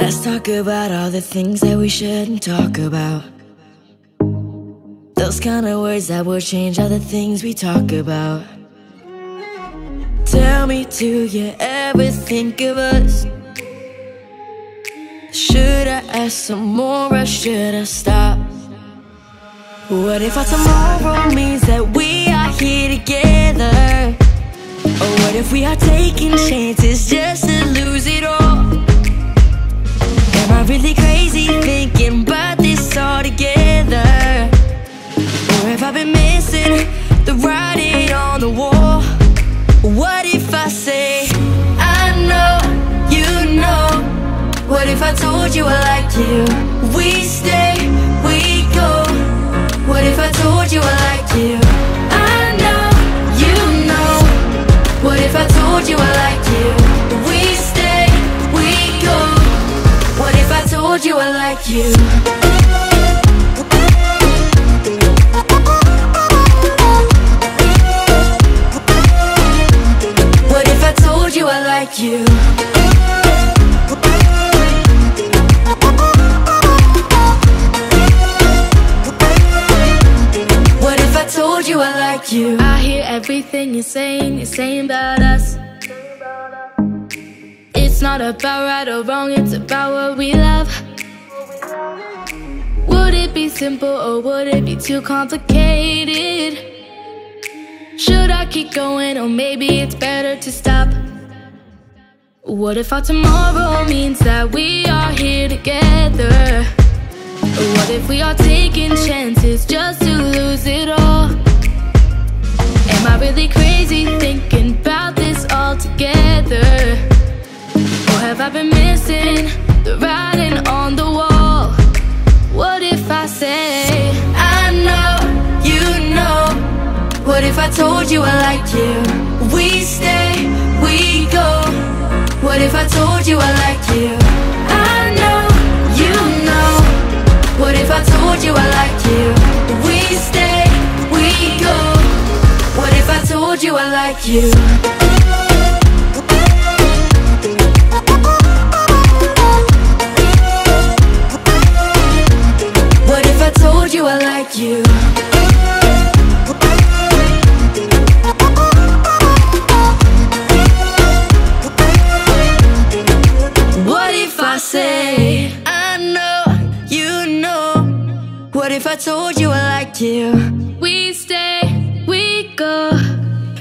Let's talk about all the things that we shouldn't talk about. Those kind of words that will change all the things we talk about. Tell me, do you ever think of us? Should I ask some more or should I stop? What if our tomorrow means that we are here together? Or what if we are taking chances just Have been missing the writing on the wall? What if I say, I know, you know? What if I told you I like you? We stay, you I like you? What if I told you I like you? I hear everything you're saying, you're saying about us. It's not about right or wrong, it's about what we love. Would it be simple or would it be too complicated? Should I keep going or maybe it's better to stop? What if our tomorrow means that we are here together? What if we are taking chances just to lose it all? Am I really crazy thinking about this all together? Or have I been missing the writing on the wall? What if I say, I know, you know. What if I told you I like you? We stay. What if I told you I like you? I know, you know. What if I told you I like you? We stay, we go. What if I told you I like you? What if I told you I like you? What if I told you I like you? we stay, we go?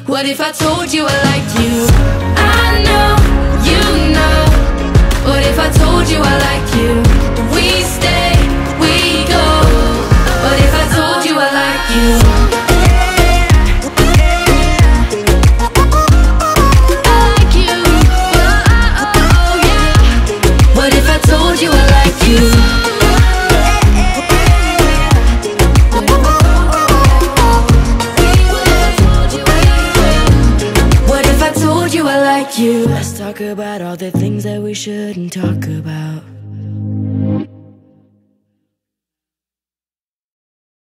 What if I told you I like you? I know, you know. What if I told you I like you? About all the things that we shouldn't talk about.